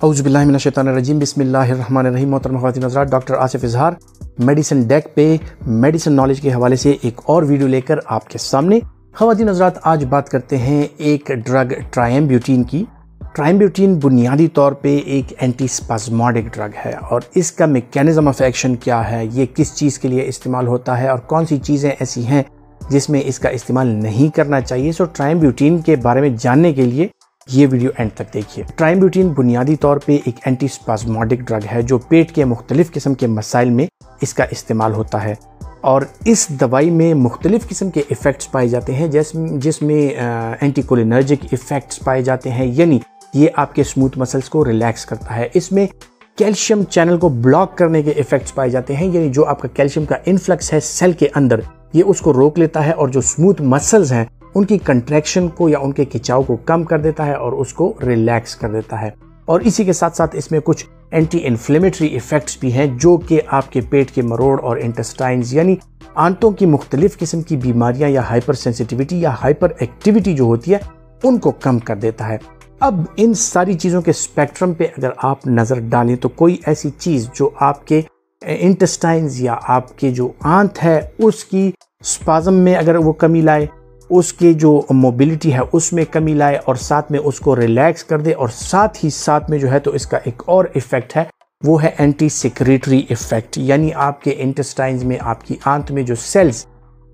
अउज़बिल्लिमिनशैतानरजीम बिस्मिल्लाहिर्रहमानिर्रहीम, मोहतरम ख़वातीन हज़रात, doctor Asif Izhar, medicine deck पे, मेडिसिन नॉलेज के हवाले से एक और वीडियो लेकर आपके सामने। ख़वातीन हज़रात, आज बात करते हैं एक ड्रग ट्रायम्ब्यूटीन की। ट्रायम्ब्यूटीन बुनियादी तौर पे एक एंटी स्पाजमोडिक ड्रग है और इसका मेकेनिज़्म ऑफ़ एक्शन क्या है, ये किस चीज़ के लिए इस्तेमाल होता है और कौन सी चीज़ें ऐसी हैं जिसमें इसका इस्तेमाल नहीं करना चाहिए। सो ट्रायम्ब्यूटीन के बारे में जानने के लिए ये वीडियो एंड तक देखिए। ट्राइम्ब्यूटीन बुनियादी तौर पे एक एंटी स्पाजमोडिक ड्रग है, जो पेट के मुख्तलिफ़ किस्म के मसाइल में इसका इस्तेमाल होता है। और इस दवाई में मुख्तलिफ़ किस्म के इफ़ेक्ट्स पाए जाते हैं, जैस, जिसमें एंटीकोलिनर्जिक इफ़ेक्ट्स पाए जाते हैं, यानी ये आपके स्मूथ मसल्स को रिलैक्स करता है। इसमें कैल्शियम चैनल को ब्लॉक करने के इफ़ेक्ट्स पाए जाते हैं, यानी जो आपका कैल्शियम का इन्फ्लक्स है सेल के अंदर, ये उसको रोक लेता है और जो स्मूथ मसल्स हैं उनकी कंट्रैक्शन को या उनके खिंचाव को कम कर देता है और उसको रिलैक्स कर देता है। और इसी के साथ साथ इसमें कुछ एंटी इन्फ्लेमेटरी इफेक्ट्स भी हैं, जो कि आपके पेट के मरोड़ और इंटेस्टाइन्स यानी आंतों की मुख्तलिफ़ किस्म की बीमारियाँ या हाइपर सेंसिटिविटी या हाइपर एक्टिविटी जो होती है, उनको कम कर देता है। अब इन सारी चीज़ों के स्पेक्ट्रम पे अगर आप नज़र डालें तो कोई ऐसी चीज़ जो आपके इंटेस्टाइन्स या आपके जो आंत है, उसकी स्पाजम में अगर वो कमी लाए उसके जो मोबिलिटी है, उसमें कमी लाए और साथ में उसको रिलैक्स कर दे और साथ ही साथ में जो है तो इसका एक और इफ़ेक्ट है, वो है एंटी सिक्रेटरी इफ़ेक्ट यानी आपके इंटेस्टाइन्स में, आपकी आंत में जो सेल्स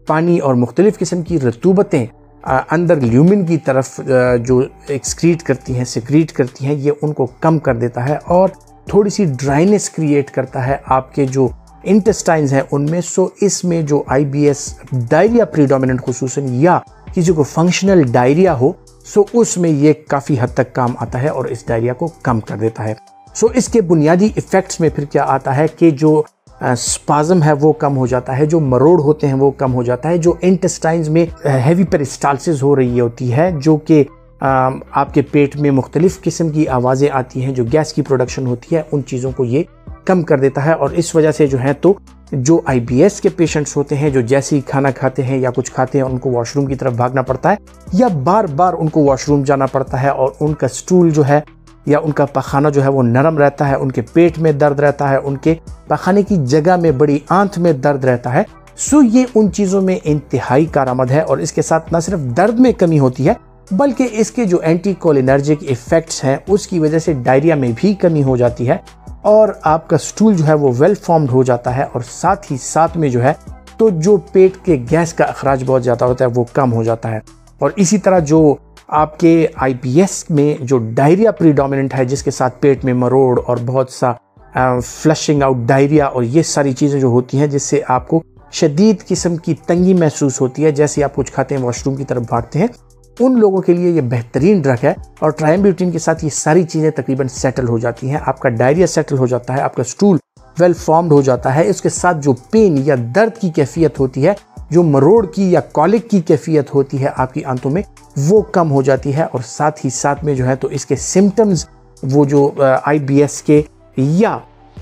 पानी और मुख्तलिफ़ किस्म की रतूबतें अंदर ल्यूमिन की तरफ़ जो एक्सक्रीट करती हैं सिक्रीट करती हैं, ये उनको कम कर देता है और थोड़ी सी ड्राइनेस क्रिएट करता है आपके जो इंटेस्टाइन्स हैं उनमें, सो इसमें जो I B S diarrhoea predominant खसूस या किसी को फंक्शनल डायरिया हो, सो उसमें ये काफ़ी हद तक काम आता है और इस डायरिया को कम कर देता है। सो इसके बुनियादी इफ़ेक्ट्स में फिर क्या आता है कि जो स्पाजम है वो कम हो जाता है, जो मरोड़ होते हैं वो कम हो जाता है, जो इंटेस्टाइन्स में हैवी पेरिस्टालसिस हो रही होती है, जो कि आपके पेट में मुख्तलिफ़ किस्म की आवाज़ें आती हैं, जो गैस की प्रोडक्शन होती है, उन चीज़ों को ये कम कर देता है और इस वजह से जो है तो जो आईबीएस के पेशेंट्स होते हैं, जो जैसे ही खाना खाते हैं या कुछ खाते हैं, उनको वॉशरूम की तरफ़ भागना पड़ता है या बार बार उनको वॉशरूम जाना पड़ता है और उनका स्टूल जो है या उनका पखाना जो है वो नरम रहता है, उनके पेट में दर्द रहता है, उनके पखाने की जगह में बड़ी आंत में दर्द रहता है। सो ये उन चीज़ों में इंतहाई कारामद है और इसके साथ न सिर्फ़ दर्द में कमी होती है, बल्कि इसके जो एंटी कोलिनर्जिक इफेक्ट्स हैं, उसकी वजह से डायरिया में भी कमी हो जाती है। और आपका स्टूल जो है वो वेल फॉर्म्ड हो जाता है और साथ ही साथ में जो है तो जो पेट के गैस का अखराज बहुत ज़्यादा होता है वो कम हो जाता है। और इसी तरह जो आपके आई में जो डायरिया प्रीडोमिनेंट है, जिसके साथ पेट में मरोड़ और बहुत सा फ्लशिंग आउट डायरिया और ये सारी चीज़ें जो होती हैं, जिससे आपको शदीद किस्म की तंगी महसूस होती है। जैसे आप कुछ खाते हैं वॉशरूम की तरफ़ भागते हैं उन लोगों के लिए ये बेहतरीन ड्रग है और ट्रायम्ब्यूटिन के साथ ये सारी चीज़ें तकरीबन सेटल हो जाती हैं, आपका डायरिया सेटल हो जाता है, आपका स्टूल वेल फॉर्म्ड हो जाता है, इसके साथ जो पेन या दर्द की कैफियत होती है, जो मरोड़ की या कॉलिक की कैफियत होती है आपकी आंतों में, वो कम हो जाती है और साथ ही साथ में जो है तो इसके सिम्टम्स वो जो आई बी एस के या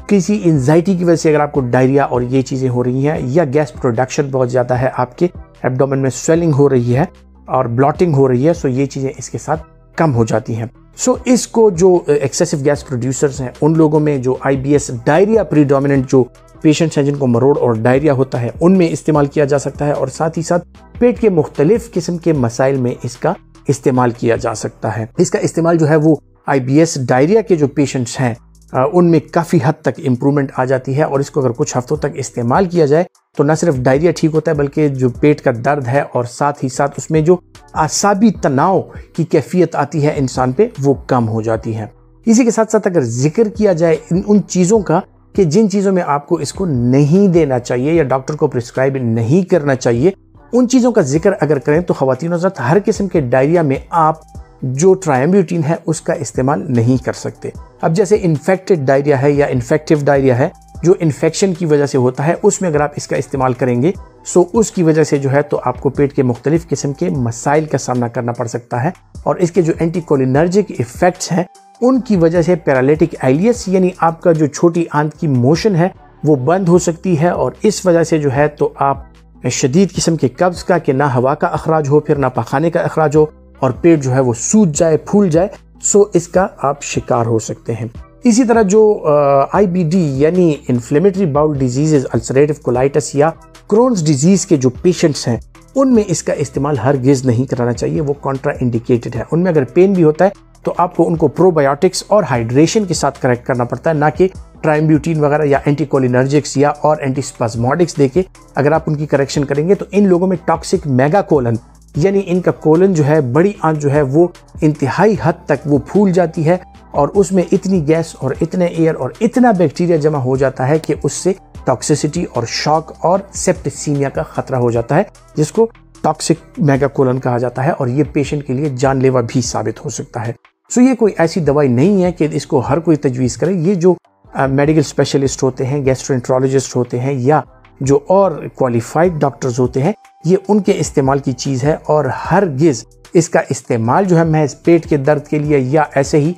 किसी एनजाइटी की वजह से अगर आपको डायरिया और ये चीज़ें हो रही हैं या गैस प्रोडक्शन बहुत ज़्यादा है, आपके एब्डोमेन में स्वेलिंग हो रही है और ब्लॉटिंग हो रही है सो ये चीज़ें इसके साथ कम हो जाती हैं। सो so, इसको जो एक्सेसिव गैस प्रोड्यूसर्स हैं उन लोगों में जो I B S diarrhoea predominant जो पेशेंट्स हैं जिनको मरोड़ और डायरिया होता है उनमें इस्तेमाल किया जा सकता है और साथ ही साथ पेट के मुख्तलिफ़ किस्म के मसाइल में इसका इस्तेमाल किया जा सकता है। इसका इस्तेमाल जो है वो आई बी एस डायरिया के जो पेशेंट्स हैं उनमें काफ़ी हद तक इम्प्रूवमेंट आ जाती है और इसको अगर कुछ हफ्तों तक इस्तेमाल किया जाए तो न सिर्फ़ डायरिया ठीक होता है, बल्कि जो पेट का दर्द है और साथ ही साथ उसमें जो आसाबी तनाव की कैफियत आती है इंसान पे, वो कम हो जाती है। इसी के साथ साथ अगर ज़िक्र किया जाए इन, उन चीज़ों का कि जिन चीज़ों में आपको इसको नहीं देना चाहिए या डॉक्टर को प्रिस्क्राइब नहीं करना चाहिए, उन चीज़ों का ज़िक्र अगर करें तो खातन हर किस्म के डायरिया में आप जो ट्रायम्ब्यूटीन है, उसका इस्तेमाल नहीं कर सकते। अब जैसे इन्फेक्टेड डायरिया है या इन्फेक्टिव डायरिया है, जो इन्फेक्शन की वजह से होता है, उसमें अगर आप इसका इस्तेमाल करेंगे सो उसकी वजह से जो है तो आपको पेट के मुख्तलिफ़ किस्म के मसाइल का सामना करना पड़ सकता है। और इसके जो एंटीकोलिनर्जिक इफेक्ट्स हैं, उनकी वजह से पैरालिटिक एलियस यानी आपका जो छोटी आंत की मोशन है, वो बंद हो सकती है। और इस वजह से जो है तो आप शदीद किस्म के कब्ज़ का, कि ना हवा का अखराज हो, फिर ना पखाने का अखराज हो और पेट जो है वो सूज जाए, फूल जाए सो इसका आप शिकार हो सकते हैं। इसी तरह जो आई बी डी यानी inflammatory bowel diseases ulcerative colitis या क्रोन्स डिज़ीज़ के जो पेशेंट्स हैं, उनमें इसका इस्तेमाल हर गिज नहीं कराना चाहिए, वो कॉन्ट्रा इंडिकेटेड है। उनमें अगर पेन भी होता है तो आपको उनको प्रोबायोटिक्स और हाइड्रेशन के साथ करेक्ट करना पड़ता है, ना कि ट्राइम्ब्यूटीन वगैरह या एंटीकोलिनर्जिक्स या और एंटीस्पाजमोडिक्स देके अगर आप उनकी करेक्शन करेंगे तो इन लोगों में टॉक्सिक मेगा कोलन यानी इनका कोलन जो है, बड़ी आँच जो है, वो इंतहाई हद तक वो फूल जाती है और उसमें इतनी गैस और इतने एयर और इतना बैक्टीरिया जमा हो जाता है कि उससे टॉक्सिसिटी और शॉक और सेप्टिसीमिया का खतरा हो जाता है, जिसको टॉक्सिक मेगाकोलन कहा जाता है और ये पेशेंट के लिए जानलेवा भी साबित हो सकता है। सो ये कोई ऐसी दवाई नहीं है कि इसको हर कोई तजवीज़ करे। ये जो मेडिकल स्पेशलिस्ट होते हैं, गैस्ट्रोएंट्रोलॉजिस्ट होते हैं या जो और क्वालिफाइड डॉक्टर्स होते हैं, ये उनके इस्तेमाल की चीज़ है और हर गिज इसका इस्तेमाल जो है महज पेट के दर्द के लिए या ऐसे ही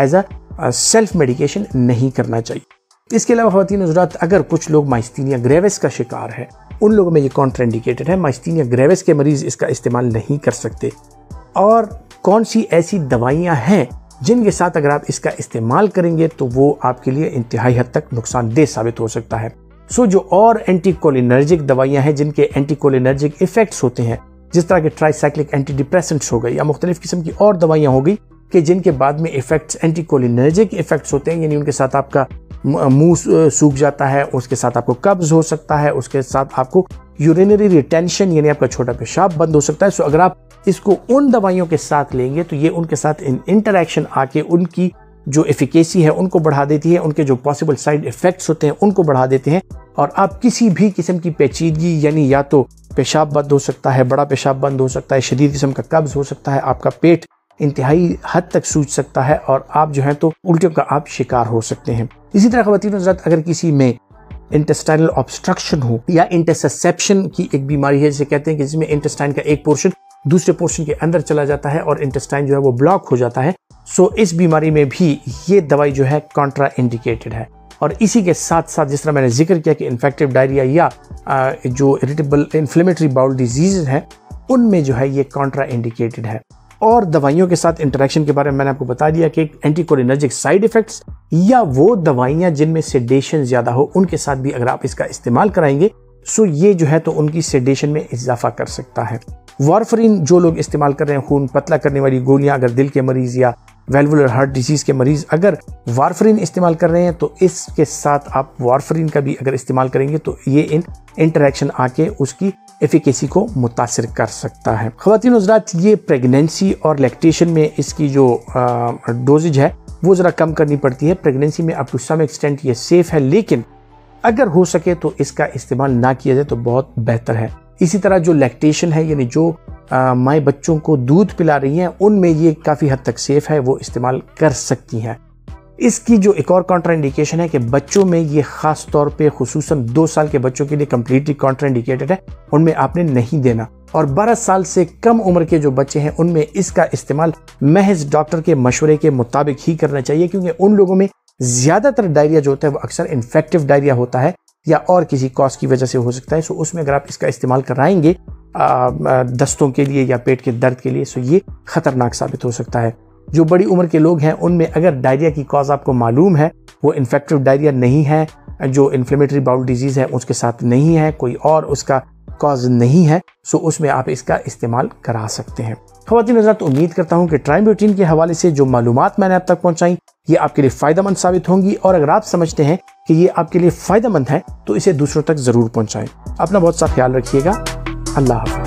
एज अ सेल्फ मेडिकेशन नहीं करना चाहिए। इसके अलावा खातन हजरात, अगर कुछ लोग माइस्तीनिया ग्रेविस का शिकार है, उन लोगों में ये कॉन्ट्राइंडिकेटेड है माइस्तीनिया ग्रेविस के मरीज़ इसका इस्तेमाल नहीं कर सकते। और कौन सी ऐसी दवाइयाँ हैं जिनके साथ अगर आप इसका इस्तेमाल करेंगे तो वो आपके लिए इंतहाई हद तक नुकसानदेह साबित हो सकता है। सो जो और एंटीकोलिनर्जिक दवाइयाँ हैं, जिनके एंटीकोलिनर्जिक इफेक्ट्स होते हैं, जिस तरह के ट्राईसाइक्लिक एंटी डिप्रेसेंट्स हो गई या मुख्तलिफ़ किस्म की और दवाइयाँ हो गई, कि जिनके बाद में इफेक्ट्स एंटीकोलिनर्जिक इफेक्ट्स होते हैं, यानी उनके साथ आपका मुँह सूख जाता है, उसके साथ आपको कब्ज हो सकता है, उसके साथ आपको यूरिनरी रिटेंशन यानी आपका छोटा पेशाब बंद हो सकता है। सो अगर आप इसको उन दवाइयों के साथ लेंगे तो ये उनके साथ इन इंटरेक्शन आके उनकी जो एफिकेसी है, उनको बढ़ा देती है, उनके जो पॉसिबल साइड इफेक्ट्स होते हैं, उनको बढ़ा देते हैं। और आप किसी भी किस्म की पेचीदगी, यानी या तो पेशाब बंद हो सकता है, बड़ा पेशाब बंद हो सकता है, शदीद किस्म का कब्ज हो सकता है, आपका पेट इंतहाई हद तक सूझ सकता है और आप जो है तो उल्टियों का आप शिकार हो सकते हैं। इसी तरह खवतिन अगर किसी में इंटेस्टाइनल ऑब्स्ट्रक्शन हो या इंटरसेप्शन की एक बीमारी है, जिसे कहते हैं कि जिसमें इंटेस्टाइन का एक पोर्शन दूसरे पोर्शन के अंदर चला जाता है और इंटेस्टाइन जो है वो ब्लॉक हो जाता है सो इस बीमारी में भी ये दवाई जो है कॉन्ट्रा इंडिकेटेड है। और इसी के साथ साथ जिस तरह मैंने ज़िक्र किया कि इन्फेक्टिव डायरिया या जो इरिटेबल इन्फ्लेमेटरी बाउल डिज़ीज़ है, उनमें जो है ये कॉन्ट्रा इंडिकेटेड है। और दवाइयों के साथ इंटरेक्शन के बारे में मैंने आपको बता दिया कि एंटीकोलिनर्जिक साइड इफेक्ट्स या वो दवाइयाँ जिनमें सेडेशन ज़्यादा हो, उनके साथ भी अगर आप इसका इस्तेमाल कराएँगे, सो ये जो है तो उनकी सेडेशन में इजाफा कर सकता है। वारफरीन जो लोग इस्तेमाल कर रहे हैं, खून पतला करने वाली गोलियाँ, अगर दिल के मरीज़ या वेलवुलर हार्ट डिज़ीज़ के मरीज़ अगर वारफरीन इस्तेमाल कर रहे हैं तो इसके साथ आप वारफरीन का भी अगर इस्तेमाल करेंगे तो ये इन इंटरेक्शन आके उसकी एफिकेसी को मुतासर कर सकता है। खातिन हजरात, ये प्रेगनेंसी और लैक्टेशन में इसकी जो डोजेज है, वो ज़रा कम करनी पड़ती है। प्रेगनेंसी में अप टू सम एक्सटेंट ये सेफ़ है, लेकिन अगर हो सके तो इसका इस्तेमाल ना किया जाए तो बहुत बेहतर है। इसी तरह जो लैक्टेशन है, यानी जो माए बच्चों को दूध पिला रही हैं, उनमें ये काफ़ी हद तक सेफ़ है, वो इस्तेमाल कर सकती हैं। इसकी जो एक और कॉन्ट्रा इंडिकेशन है कि बच्चों में ये खास तौर पे खसूस दो साल के बच्चों के लिए कम्प्लीटली कॉन्ट्रा इंडिकेटेड है, उनमें आपने नहीं देना। और 12 साल से कम उम्र के जो बच्चे हैं, उनमें इसका इस्तेमाल महज डॉक्टर के मशवरे के मुताबिक ही करना चाहिए, क्योंकि उन लोगों में ज़्यादातर डायरिया जो होता है, वो अक्सर इन्फेक्टिव डायरिया होता है या और किसी कॉज की वजह से हो सकता है। सो उसमें अगर आप इसका इस्तेमाल कराएँगे दस्तों के लिए या पेट के दर्द के लिए सो ये खतरनाक साबित हो सकता है। जो बड़ी उम्र के लोग हैं, उनमें अगर डायरिया की कॉज आपको मालूम है, वो इन्फेक्टिव डायरिया नहीं है, जो इन्फ्लेमेटरी बाउल डिज़ीज़ है, उसके साथ नहीं है, कोई और उसका कॉज नहीं है सो उसमें आप इसका इस्तेमाल करा सकते हैं। खातिन हजरात, उम्मीद करता हूँ कि ट्राइम के हवाले से जो मालूम मैंने अब तक पहुँचाई ये आपके लिए फ़ायदेमंद साबित होंगी और अगर आप समझते हैं कि ये आपके लिए फ़ायदेमंद है तो इसे दूसरों तक ज़रूर पहुंचाएँ। अपना बहुत सा ख्याल रखिएगा। अल्लाह हाफ़